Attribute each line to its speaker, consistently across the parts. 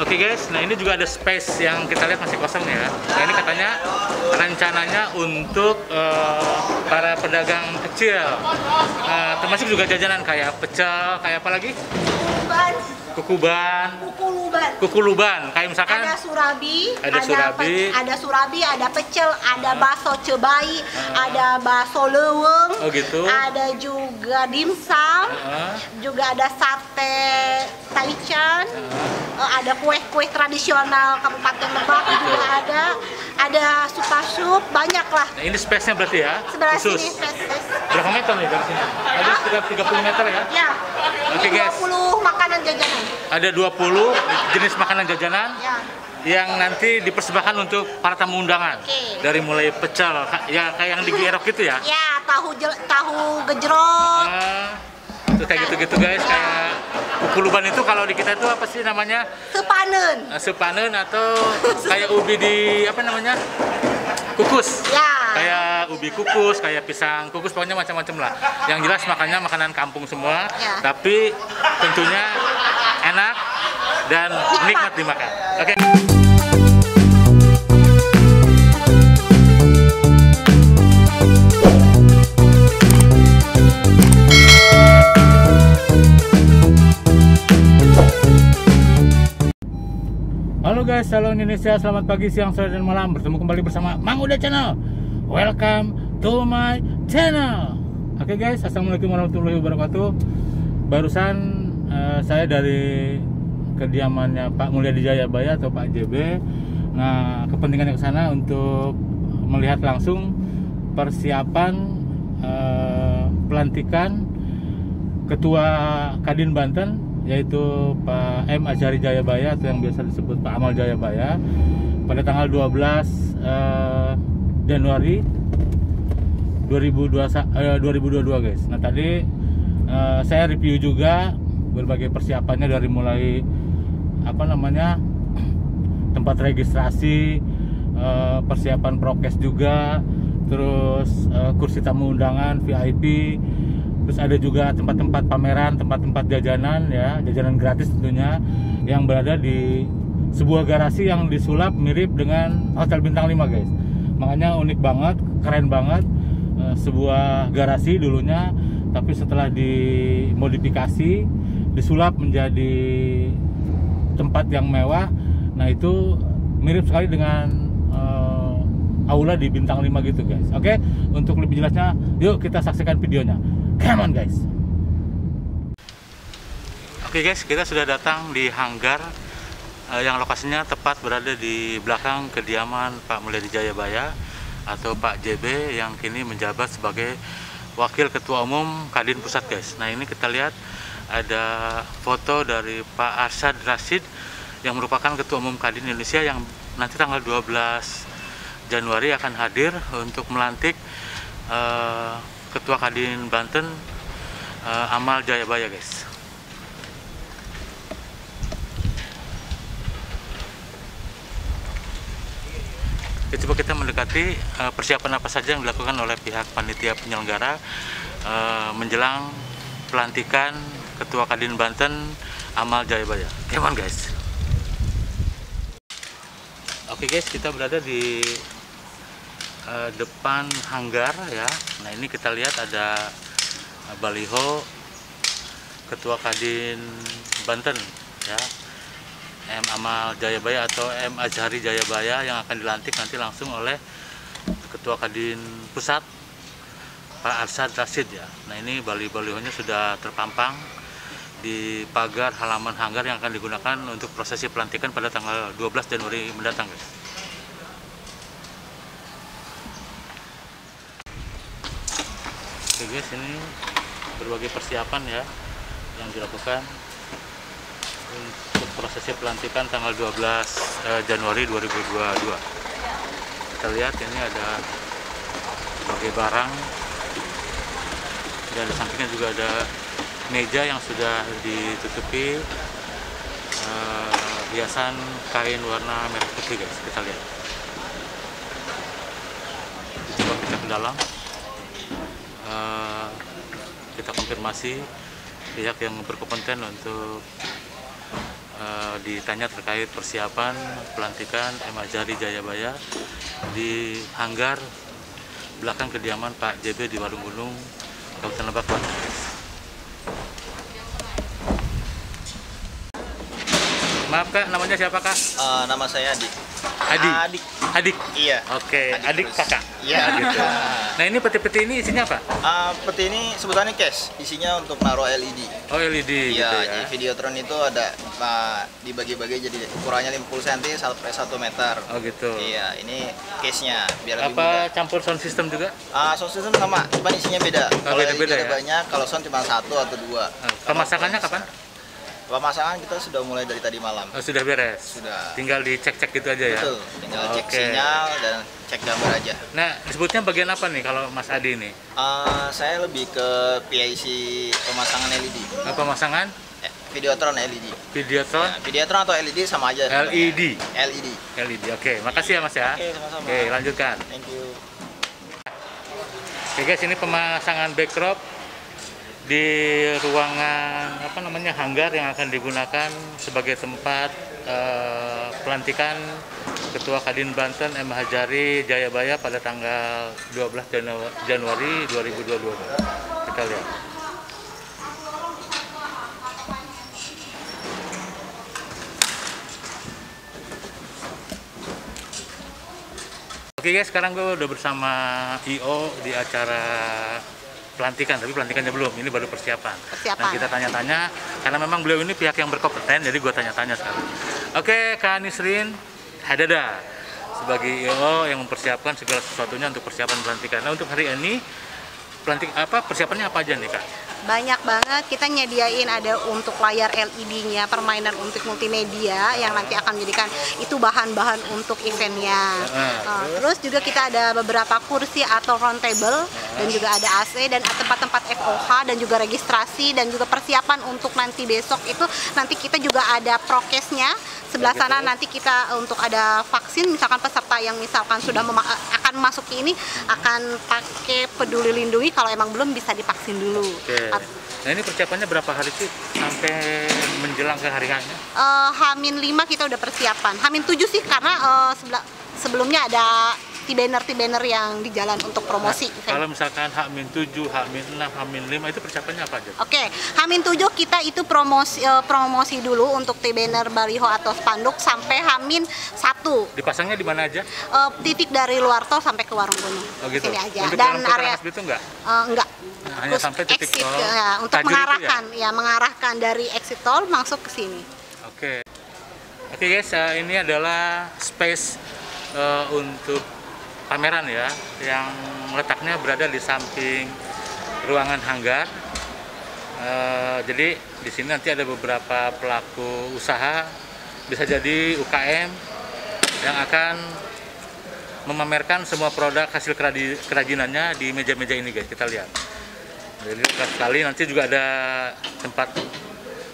Speaker 1: Oke guys, nah ini juga ada space yang kita lihat masih kosong ya. Nah ini katanya rencananya untuk eh, para pedagang kecil, Eh, termasuk juga jajanan kayak pecel, kayak apa lagi?
Speaker 2: Kukuban, kukuluban.
Speaker 1: kukuluban, kayak misalkan
Speaker 2: Ada surabi,
Speaker 1: Ada surabi.
Speaker 2: pe- ada surabi, ada pecel, ada bakso cebai, ada bakso leweng,
Speaker 1: Oh, gitu.
Speaker 2: ada juga dimsum,
Speaker 1: Heeh.
Speaker 2: juga ada sate taichan, eh, ada kue-kue tradisional Kabupaten Lebak juga ada, ada sup, banyak lah.
Speaker 1: Nah ini space-nya berarti ya,
Speaker 2: Sebelah
Speaker 1: khusus.
Speaker 2: sini spesies.
Speaker 1: Berapa meter nih dari sini? Ada sekitar 30 meter ya.
Speaker 2: Ya,
Speaker 1: Oke,
Speaker 2: ini
Speaker 1: guys.
Speaker 2: 20 makanan jajanan.
Speaker 1: Ada 20 jenis makanan jajanan
Speaker 2: Ya.
Speaker 1: yang nanti dipersembahkan untuk para tamu undangan.
Speaker 2: Oke.
Speaker 1: Dari mulai pecel, ya kayak yang di Gerok gitu ya.
Speaker 2: Ya, tahu tahu gejrot,
Speaker 1: Ah, itu kayak gitu-gitu guys, kayak kukuluban itu kalau di kita itu apa sih namanya?
Speaker 2: sepanen.
Speaker 1: Eh, Sepanen atau kayak ubi di apa namanya? Kukus.
Speaker 2: Ya.
Speaker 1: Kayak ubi kukus, kayak pisang kukus, pokoknya macam-macam lah. Yang jelas makannya makanan kampung semua,
Speaker 2: Ya.
Speaker 1: tapi tentunya enak dan nikmat dimakan. Oke. Halo guys, halo Indonesia, selamat pagi, siang, sore, dan malam. Bertemu kembali bersama Mang Uda Channel. Welcome to my channel. Oke guys, Assalamualaikum warahmatullahi wabarakatuh. Barusan eh, saya dari kediamannya Pak Mulyadi Jayabaya atau Pak JB Nah, kepentingannya ke sana untuk melihat langsung persiapan eh, pelantikan Ketua Kadin Banten yaitu Pak M Azhari Jayabaya atau yang biasa disebut Pak Amal Jayabaya pada tanggal 12 eh, Januari 2021 eh, 2022 guys. Nah tadi eh, saya review juga berbagai persiapannya dari mulai apa namanya tempat registrasi, eh, persiapan prokes juga, terus eh, kursi tamu undangan VIP, terus ada juga tempat-tempat pameran, tempat-tempat jajanan ya, jajanan gratis tentunya yang berada di sebuah garasi yang disulap mirip dengan hotel bintang 5 guys. Makanya unik banget, keren banget Eh, sebuah garasi dulunya tapi setelah dimodifikasi disulap menjadi tempat yang mewah. Nah, itu mirip sekali dengan eh, aula di bintang 5 gitu guys. Oke, untuk lebih jelasnya yuk kita saksikan videonya. Come on guys. Oke guys, kita sudah datang di hanggar eh, yang lokasinya tepat berada di belakang kediaman Pak Mulyadi Jayabaya atau Pak JB yang kini menjabat sebagai Wakil Ketua Umum Kadin Pusat guys. Nah ini kita lihat ada foto dari Pak Arsyad Rashid yang merupakan Ketua Umum Kadin Indonesia yang nanti tanggal 12 Januari akan hadir untuk melantik eh, Ketua Kadin Banten eh, Amal Jayabaya guys. Ya, coba kita mendekati eh, persiapan apa saja yang dilakukan oleh pihak panitia penyelenggara eh, menjelang pelantikan Ketua Kadin Banten Amal Jayabaya. Come guys. Oke guys, kita berada di eh, depan hanggar ya. Nah ini kita lihat ada baliho Ketua Kadin Banten ya. M Amal Jayabaya atau M Azhari Jayabaya yang akan dilantik nanti langsung oleh Ketua Kadin Pusat Pak Arsad Rashid ya. Nah ini bali-balihonya sudah terpampang di pagar halaman hanggar yang akan digunakan untuk prosesi pelantikan pada tanggal 12 Januari mendatang guys. Oke guys ini berbagai persiapan ya yang dilakukan untuk prosesi pelantikan tanggal 12 eh, Januari 2022. Kita lihat ini ada berbagai barang dan di sampingnya juga ada meja yang sudah ditutupi eh, hiasan kain warna merah putih guys. Kita lihat. Coba kita ke dalam. Eh, kita konfirmasi pihak yang berkompeten untuk eh, ditanya terkait persiapan pelantikan M. Azhari Jayabaya di hanggar belakang kediaman Pak JB di Warung Gunung, Kabupaten Lebak, Banten. Maaf kak, namanya siapa kak?
Speaker 3: Eh, nama saya Adi.
Speaker 1: Adi.
Speaker 3: Adik.
Speaker 1: Adik.
Speaker 3: Iya.
Speaker 1: Oke, adik,
Speaker 3: terus.
Speaker 1: kakak.
Speaker 3: Iya.
Speaker 1: Nah, gitu. Nah ini peti-peti ini isinya apa?
Speaker 3: Eh, peti ini sebutannya cash, isinya untuk naruh LED.
Speaker 1: Oh LED
Speaker 3: Iya,
Speaker 1: gitu ya.
Speaker 3: jadi Videotron itu ada eh, dibagi-bagi jadi ukurannya 50 cm sampai 1 meter.
Speaker 1: Oh gitu.
Speaker 3: Iya, ini case-nya biar lebih
Speaker 1: Apa
Speaker 3: mudah.
Speaker 1: campur sound system juga?
Speaker 3: Ah, sound system sama, cuma isinya beda.
Speaker 1: Oh,
Speaker 3: Kalau
Speaker 1: beda-beda
Speaker 3: LED ada
Speaker 1: ya?
Speaker 3: banyak, kalau sound cuma satu atau dua.
Speaker 1: Pemasangannya kapan?
Speaker 3: Pemasangan kita sudah mulai dari tadi malam.
Speaker 1: Oh, sudah beres.
Speaker 3: Sudah.
Speaker 1: Tinggal dicek-cek gitu aja ya.
Speaker 3: Betul, tinggal cek
Speaker 1: Oke.
Speaker 3: sinyal dan cek gambar aja.
Speaker 1: Nah, disebutnya bagian apa nih kalau Mas Adi ini?
Speaker 3: Eh, saya lebih ke PIC pemasangan LED.
Speaker 1: Eh, Pemasangan
Speaker 3: Eh, Videotron LED.
Speaker 1: Videotron
Speaker 3: Ya, Videotron atau LED sama aja. sebenarnya.
Speaker 1: LED.
Speaker 3: LED.
Speaker 1: LED. Oke, makasih ya Mas ya.
Speaker 3: Oke, sama-sama.
Speaker 1: Oke, lanjutkan.
Speaker 3: Thank you.
Speaker 1: Oke guys, ini pemasangan backdrop di ruangan apa namanya hanggar yang akan digunakan sebagai tempat eh, pelantikan Ketua Kadin Banten M Hajari Jayabaya pada tanggal 12 Janu- Januari 2022. Kita lihat. Oke guys, sekarang gue udah bersama IO di acara pelantikan, tapi pelantikannya belum. Ini baru persiapan.
Speaker 2: Persiapan.
Speaker 1: Dan kita tanya-tanya, karena memang beliau ini pihak yang berkompeten, jadi gue tanya-tanya sekarang. Oke, Kak Nisrin Hadada sebagai IO yang mempersiapkan segala sesuatunya untuk persiapan pelantikan. Nah, untuk hari ini pelantik apa persiapannya apa aja nih kak?
Speaker 2: Banyak banget. Kita nyediain ada untuk layar LED-nya permainan untuk multimedia yang nanti akan menjadikan itu bahan-bahan untuk eventnya. Uh, terus juga kita ada beberapa kursi atau round table dan juga ada AC dan tempat-tempat FOH dan juga registrasi dan juga persiapan untuk nanti besok itu nanti kita juga ada prokesnya. Sebelah sana nanti kita untuk ada vaksin misalkan peserta yang misalkan sudah akan masuk ini akan pakai peduli lindungi. Kalau emang belum bisa divaksin dulu. At-
Speaker 1: Nah ini persiapannya berapa hari sih sampai menjelang ke hari hanya?
Speaker 2: eh, Hamin 5 kita udah persiapan. Hamin 7 sih karena eh, sebela- sebelumnya ada banner banner yang di jalan untuk promosi.
Speaker 1: Nah, kalau misalkan H-7, H-6, H-5 itu persiapannya apa aja?
Speaker 2: Oke, Hamin 7 kita itu promosi eh, promosi dulu untuk banner baliho atau spanduk sampai Hamin 1.
Speaker 1: Dipasangnya di mana aja?
Speaker 2: Eh, titik dari luar tol sampai ke warung gunung.
Speaker 1: Oh gitu.
Speaker 2: Sini aja.
Speaker 1: Untuk
Speaker 2: Dan area
Speaker 1: Bitung enggak?
Speaker 2: eh, enggak.
Speaker 1: Nah, hanya sampai titik
Speaker 2: exit,
Speaker 1: tol
Speaker 2: ya, untuk
Speaker 1: Tajur itu
Speaker 2: mengarahkan ya? mengarahkan dari exit tol masuk ke sini.
Speaker 1: Oke. Oke guys, eh, ini adalah space eh, untuk pameran ya, yang letaknya berada di samping ruangan hanggar. Eh, jadi di sini nanti ada beberapa pelaku usaha, bisa jadi UKM yang akan memamerkan semua produk hasil kerajinannya di meja-meja ini guys. Kita lihat. Jadi lengkap sekali nanti juga ada tempat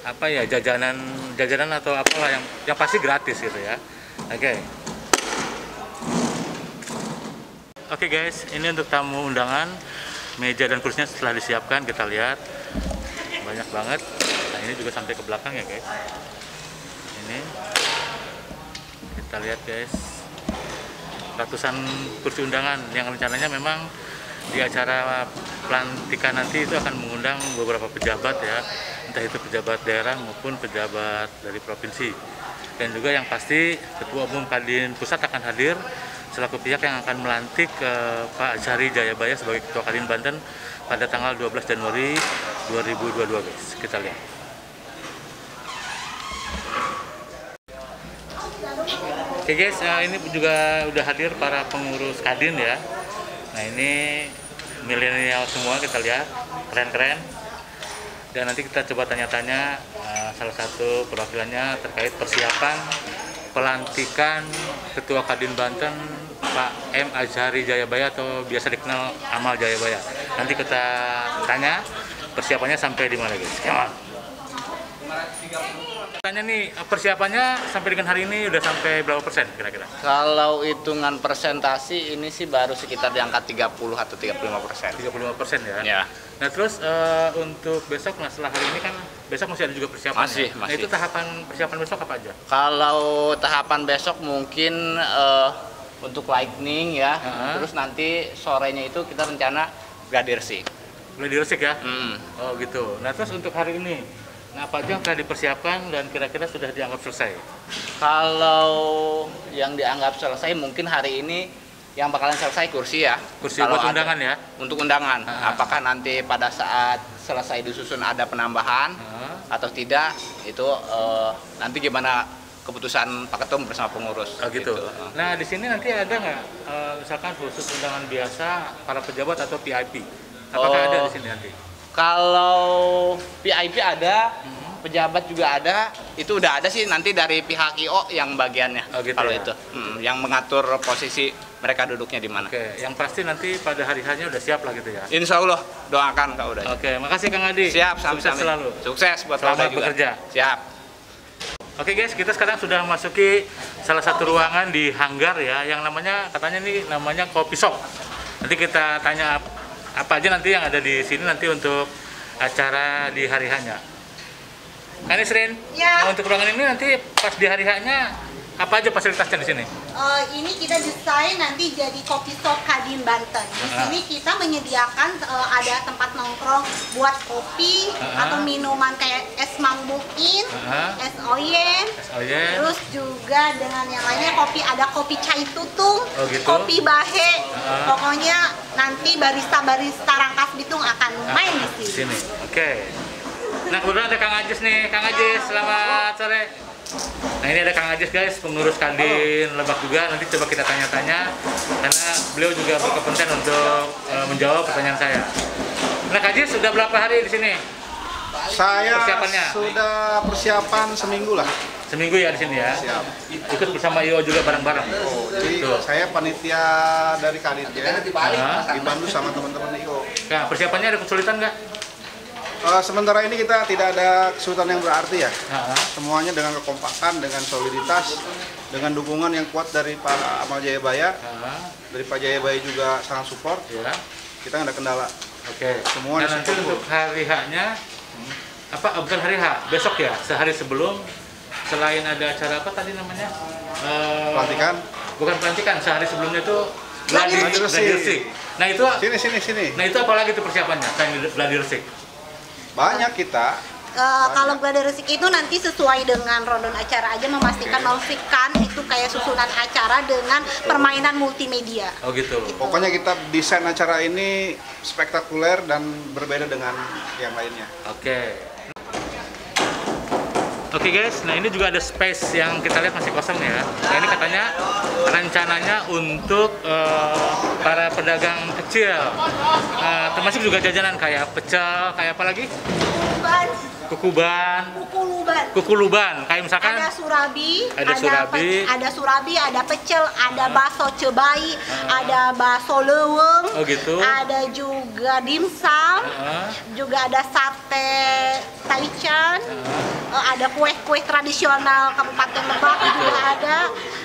Speaker 1: apa ya jajanan jajanan atau apalah yang yang pasti gratis gitu ya. Oke. Oke guys, ini untuk tamu undangan meja dan kursinya setelah disiapkan kita lihat banyak banget. Nah ini juga sampai ke belakang ya guys. Ini kita lihat guys ratusan kursi undangan yang rencananya memang di acara pelantikan nanti itu akan mengundang beberapa pejabat ya. Entah itu pejabat daerah maupun pejabat dari provinsi. Dan juga yang pasti ketua umum Kadin pusat akan hadir selaku pihak yang akan melantik eh, Pak Azhari Jayabaya sebagai ketua Kadin Banten pada tanggal 12 Januari 2022 guys. Kita lihat. Oke guys, eh, ini juga udah hadir para pengurus Kadin ya. Nah ini milenial semua kita lihat, keren-keren. Dan nanti kita coba tanya-tanya eh, salah satu perwakilannya terkait persiapan pelantikan Ketua Kadin Banten Pak M Azhari Jayabaya atau biasa dikenal Amal Jayabaya. Nanti kita tanya persiapannya sampai di mana guys. Come on. Tanya nih persiapannya sampai dengan hari ini udah sampai berapa persen kira-kira?
Speaker 4: Kalau hitungan persentasi ini sih baru sekitar di angka 30 atau 35 persen.
Speaker 1: 35 persen ya.
Speaker 4: Ya.
Speaker 1: Nah terus eh, untuk besok, nah setelah hari ini kan besok masih ada juga persiapan.
Speaker 4: Masih,
Speaker 1: Nah
Speaker 4: masih.
Speaker 1: itu tahapan persiapan besok apa aja?
Speaker 4: Kalau tahapan besok mungkin eh, untuk lightning ya,
Speaker 1: Ha-ha.
Speaker 4: terus nanti sorenya itu kita rencana gladier sih.
Speaker 1: Ya?
Speaker 4: Hmm.
Speaker 1: Oh gitu. Nah terus untuk hari ini, nah apa aja yang telah dipersiapkan dan kira-kira sudah dianggap selesai?
Speaker 4: Kalau yang dianggap selesai mungkin hari ini yang bakalan selesai kursi ya.
Speaker 1: Kursi
Speaker 4: Kalau
Speaker 1: buat
Speaker 4: ada-
Speaker 1: undangan ya?
Speaker 4: Untuk undangan.
Speaker 1: Ha-ha.
Speaker 4: Apakah nanti pada saat selesai disusun ada penambahan
Speaker 1: Nah,
Speaker 4: atau tidak itu eh, nanti gimana keputusan Pak Ketum bersama pengurus.
Speaker 1: Oh gitu.
Speaker 4: Heeh.
Speaker 1: Nah di sini nanti ada nggak eh, misalkan khusus undangan biasa para pejabat atau VIP? Apakah
Speaker 4: Oh.
Speaker 1: ada di sini nanti?
Speaker 4: Kalau VIP ada,
Speaker 1: Hmm.
Speaker 4: pejabat juga ada. Itu udah ada sih nanti dari pihak IO yang bagiannya.
Speaker 1: Oh, gitu
Speaker 4: kalau
Speaker 1: ya?
Speaker 4: itu, Hmm, yang mengatur posisi mereka duduknya di mana.
Speaker 1: Oke, yang pasti nanti pada hari hanya udah siap lah gitu ya.
Speaker 4: Insya Allah doakan Kak Uda.
Speaker 1: Oke, makasih Kang Adi.
Speaker 4: Siap,
Speaker 1: Sukses
Speaker 4: sami-sami.
Speaker 1: selalu.
Speaker 4: Sukses buat
Speaker 1: Selamat
Speaker 4: juga.
Speaker 1: bekerja.
Speaker 4: Siap.
Speaker 1: Oke guys, kita sekarang sudah memasuki salah satu ruangan di hanggar ya, yang namanya katanya nih namanya kopi shop. Nanti kita tanya apa aja nanti yang ada di sini nanti untuk acara di hari hanya. Kan Isrin?
Speaker 2: Ya.
Speaker 1: Nah, untuk ruangan ini nanti pas di hari hanya apa aja fasilitasnya di sini?
Speaker 2: Eh, ini kita desain nanti jadi kopi shop Kadin Banten. Di
Speaker 1: Ah.
Speaker 2: sini kita menyediakan eh, ada tempat nongkrong buat kopi
Speaker 1: Ah.
Speaker 2: atau minuman kayak es mangbukin,
Speaker 1: Ah.
Speaker 2: es oyen,
Speaker 1: Oh ya.
Speaker 2: terus juga dengan yang lainnya kopi ada kopi cai tutung,
Speaker 1: Oh, gitu?
Speaker 2: kopi bahe.
Speaker 1: Ah.
Speaker 2: Pokoknya nanti barista-barista Rangkas Bitung akan main di sini.
Speaker 1: Sini. Oke. Nah, kebetulan ada Kang Ajis nih. Kang Ajis, selamat sore. Nah, ini ada Kang Ajis guys, pengurus Kadin Lebak juga. Nanti coba kita tanya-tanya karena beliau juga berkompeten untuk eh, menjawab pertanyaan saya. Nah, Kang Ajis sudah berapa hari di sini?
Speaker 5: Saya
Speaker 1: Persiapannya?
Speaker 5: sudah persiapan seminggu lah.
Speaker 1: Seminggu ya di sini ya.
Speaker 5: Siap.
Speaker 1: Ikut bersama IO juga bareng-bareng.
Speaker 5: Oh, jadi
Speaker 1: Tuh.
Speaker 5: saya panitia dari Kadit ya, dibantu sama teman-teman IO.
Speaker 1: nah, persiapannya ada kesulitan nggak?
Speaker 5: Eh, sementara ini kita tidak ada kesulitan yang berarti ya. Semuanya dengan kekompakan, dengan soliditas, dengan dukungan yang kuat dari Pak Amal Jayabaya, dari Pak Jayabaya juga sangat support.
Speaker 1: ya.
Speaker 5: Kita nggak ada kendala.
Speaker 1: Oke.
Speaker 5: Semua
Speaker 1: nah, nanti untuk hari H-nya apa oh, bukan hari H, besok ya, sehari sebelum selain ada acara apa tadi namanya? Eh,
Speaker 5: Pelantikan.
Speaker 1: Bukan pelantikan, sehari sebelumnya itu
Speaker 2: Gladi
Speaker 1: gladi
Speaker 5: Resik.
Speaker 1: gladi resik. Nah, itu
Speaker 5: Sini, sini, sini.
Speaker 1: nah itu apa lagi tuh persiapannya? Selain gladi resik.
Speaker 5: Banyak kita.
Speaker 2: Eh, kalau gladi resik itu nanti sesuai dengan rondon acara aja memastikan memastikan itu kayak susunan acara dengan permainan multimedia.
Speaker 1: Oh gitu.
Speaker 5: Pokoknya kita desain acara ini spektakuler dan berbeda dengan yang lainnya.
Speaker 1: Oke. Oke guys, nah ini juga ada space yang kita lihat masih kosong ya. Nah ini katanya rencananya untuk eh, para pedagang kecil, Eh, termasuk juga jajanan kayak pecel, kayak apa lagi?
Speaker 2: Kukuban,
Speaker 1: Kukuban,
Speaker 2: kukuluban.
Speaker 1: kukuluban, kayak misalkan
Speaker 2: Ada surabi,
Speaker 1: Ada surabi.
Speaker 2: pe- ada surabi, ada pecel, ada bakso cebai, ada bakso leweng,
Speaker 1: Oh, gitu.
Speaker 2: ada juga dimsum,
Speaker 1: eh,
Speaker 2: juga ada sate taichan, eh, ada kue-kue tradisional Kabupaten Lebak juga ada,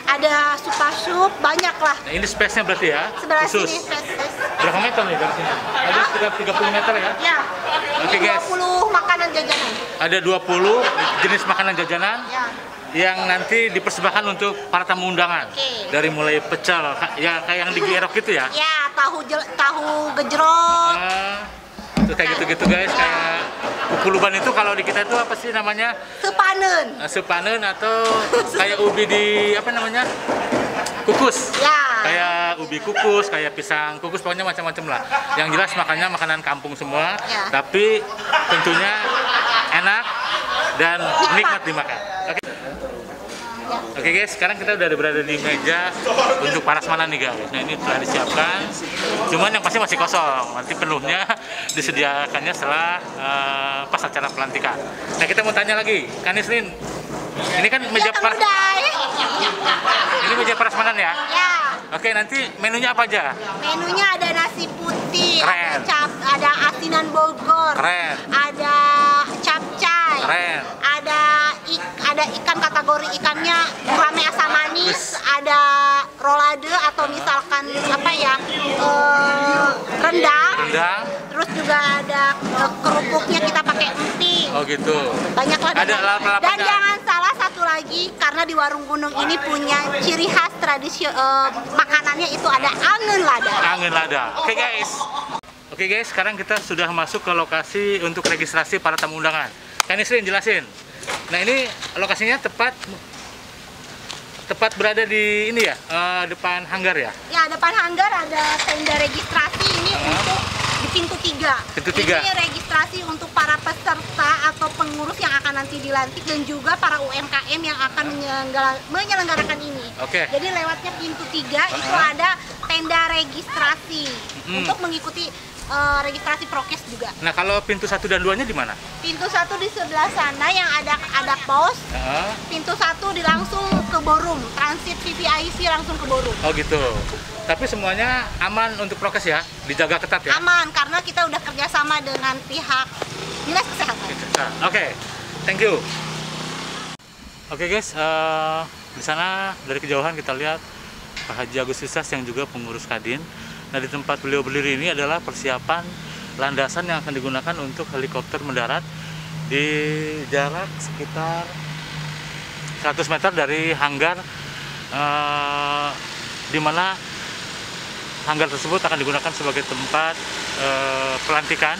Speaker 2: ada supa sup, banyak lah.
Speaker 1: Nah ini space-nya berarti ya,
Speaker 2: Sebelah
Speaker 1: khusus.
Speaker 2: sini space-space.
Speaker 1: Berapa meter nih dari sini? Ada sekitar 30 meter ya.
Speaker 2: Ya,
Speaker 1: Oke,
Speaker 2: ini
Speaker 1: guys.
Speaker 2: 20 makanan jajanan.
Speaker 1: Ada 20 jenis makanan jajanan
Speaker 2: Ya.
Speaker 1: yang nanti dipersembahkan untuk para tamu undangan.
Speaker 2: Oke.
Speaker 1: Dari mulai pecel, ya kayak yang digerok gitu ya.
Speaker 2: Ya, tahu tahu gejrot,
Speaker 1: itu kayak gitu-gitu guys, kayak kukuluban itu kalau di kita itu apa sih namanya?
Speaker 2: sepanen.
Speaker 1: Eh, Sepanen atau kayak ubi di apa namanya? Kukus.
Speaker 2: Ya.
Speaker 1: Kayak ubi kukus, kayak pisang kukus, pokoknya macam-macam lah. Yang jelas makannya makanan kampung semua,
Speaker 2: Ya.
Speaker 1: tapi tentunya enak dan nikmat dimakan. Oke. Guys, sekarang kita udah berada di meja untuk parasmanan nih guys. Nah ini telah disiapkan, cuman yang pasti masih kosong. Nanti penuhnya disediakannya setelah eh, pas acara pelantikan. Nah kita mau tanya lagi, Kan Islin, ini kan meja
Speaker 2: Ya, Udai.
Speaker 1: ini meja parasmanan ya?
Speaker 2: Ya,
Speaker 1: Oke nanti menunya apa aja?
Speaker 2: menunya ada nasi putih,
Speaker 1: Keren.
Speaker 2: ada cap, ada asinan Bogor,
Speaker 1: Keren.
Speaker 2: ada capcay,
Speaker 1: Keren.
Speaker 2: Ada ik, ada ikan kategori ikannya gurame asam manis, ada rolade atau misalkan apa ya eh, rendang,
Speaker 1: Rendang.
Speaker 2: terus juga ada eh, kerupuknya kita pakai emping.
Speaker 1: Oh gitu.
Speaker 2: Banyak lah
Speaker 1: Ada lalapan.
Speaker 2: Dan jangan salah satu lagi karena di warung gunung ini punya ciri khas tradisi eh, makanannya itu ada angin lada.
Speaker 1: Angin lada. Oke guys. Oke guys, sekarang kita sudah masuk ke lokasi untuk registrasi para tamu undangan. Kan Isrin jelasin. Nah ini lokasinya tepat tepat berada di ini ya eh, depan hanggar ya.
Speaker 2: Ya depan hanggar ada tenda registrasi ini untuk di pintu tiga.
Speaker 1: Pintu tiga.
Speaker 2: Ini registrasi untuk para peserta atau pengurus yang akan nanti dilantik dan juga para UMKM yang akan menyelenggara- menyelenggarakan ini.
Speaker 1: Oke.
Speaker 2: Jadi lewatnya pintu tiga itu
Speaker 1: Uh-huh.
Speaker 2: ada tenda registrasi
Speaker 1: Hmm.
Speaker 2: untuk mengikuti eh, registrasi prokes juga.
Speaker 1: Nah kalau pintu satu dan duanya di mana?
Speaker 2: Pintu satu di sebelah sana yang ada ada pos.
Speaker 1: Heeh.
Speaker 2: Pintu satu di langsung ke Borum, transit VVIP langsung ke Borum.
Speaker 1: Oh gitu. Tapi semuanya aman untuk prokes ya, dijaga ketat ya.
Speaker 2: aman karena kita udah kerjasama dengan pihak dinas kesehatan.
Speaker 1: Oke, thank you. Oke guys, eh, di sana dari kejauhan kita lihat Pak Haji Agus Sisas yang juga pengurus Kadin. Nah di tempat beliau berdiri ini adalah persiapan landasan yang akan digunakan untuk helikopter mendarat di jarak sekitar 100 meter dari hanggar eh, di mana hanggar tersebut akan digunakan sebagai tempat eh, pelantikan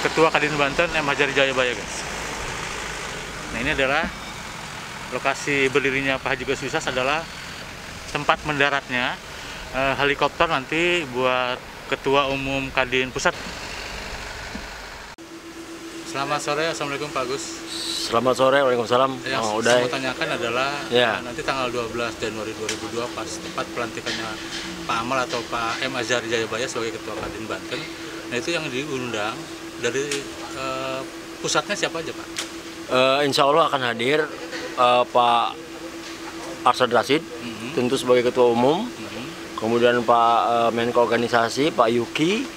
Speaker 1: Ketua Kadin Banten M. Hajari Jayabaya guys. Nah ini adalah lokasi berdirinya Pak Haji Gus adalah tempat mendaratnya eh, helikopter nanti buat Ketua Umum Kadin Pusat. Selamat sore, Assalamualaikum Pak Gus.
Speaker 6: Selamat sore, Waalaikumsalam.
Speaker 1: Yang
Speaker 6: Oh,
Speaker 1: saya
Speaker 6: udah.
Speaker 1: mau tanyakan adalah
Speaker 6: Ya.
Speaker 1: eh, nanti tanggal 12 Januari 2002 pas tepat pelantikannya Pak Amal atau Pak M. Azhar Jayabaya sebagai Ketua Kadin Banten. Nah itu yang diundang dari eh, pusatnya siapa aja Pak?
Speaker 6: Eh, insya Allah akan hadir eh, Pak Arsad Rasid,
Speaker 1: Mhm.
Speaker 6: tentu sebagai Ketua Umum. Kemudian Pak eh, Menko Organisasi, Pak Yuki,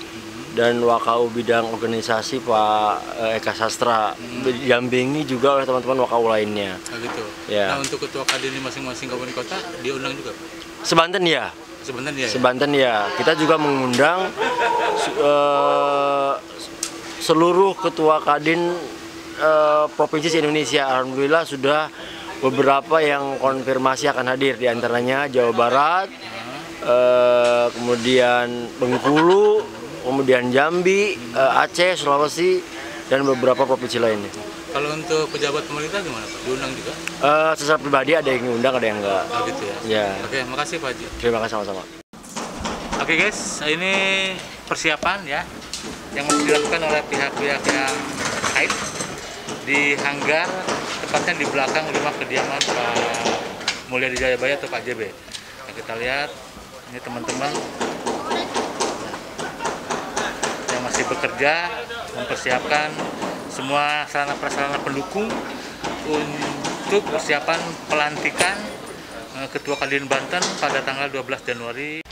Speaker 6: dan Wakau Bidang Organisasi Pak eh, Eka Sastra. Didampingi juga oleh teman-teman Wakau lainnya.
Speaker 1: Nah, gitu.
Speaker 6: Ya.
Speaker 1: Nah untuk Ketua Kadin di masing-masing kabupaten kota diundang juga Pak?
Speaker 6: Sebanten ya,
Speaker 1: Sebenarnya ya.
Speaker 6: Sebanten ya. Kita juga mengundang eh, seluruh ketua kadin eh, provinsi Indonesia. Alhamdulillah sudah beberapa yang konfirmasi akan hadir di antaranya Jawa Barat, eh, kemudian Bengkulu, kemudian Jambi, eh, Aceh, Sulawesi dan beberapa provinsi lainnya.
Speaker 1: Kalau untuk pejabat pemerintah gimana Pak? Diundang juga?
Speaker 6: Eh, secara pribadi ada yang diundang, ada yang enggak.
Speaker 1: Oh gitu ya.
Speaker 6: Ya,
Speaker 1: Oke, makasih Pak Haji.
Speaker 6: terima kasih sama-sama.
Speaker 1: Oke guys, ini persiapan ya yang masih dilakukan oleh pihak-pihak yang terkait di hanggar tepatnya di belakang rumah kediaman Pak Mulyadi Jayabaya atau Pak JB. Nah, kita lihat ini teman-teman yang masih bekerja mempersiapkan semua sarana prasarana pendukung untuk persiapan pelantikan eh, Ketua Kadin Banten pada tanggal 12 Januari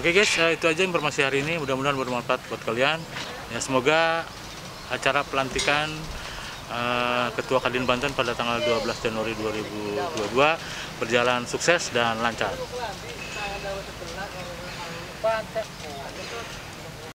Speaker 1: Oke guys, eh, itu aja informasi hari ini. Mudah-mudahan bermanfaat buat kalian. Ya semoga acara pelantikan eh, Ketua Kadin Banten pada tanggal 12 Januari 2022 berjalan sukses dan lancar. 50 euro.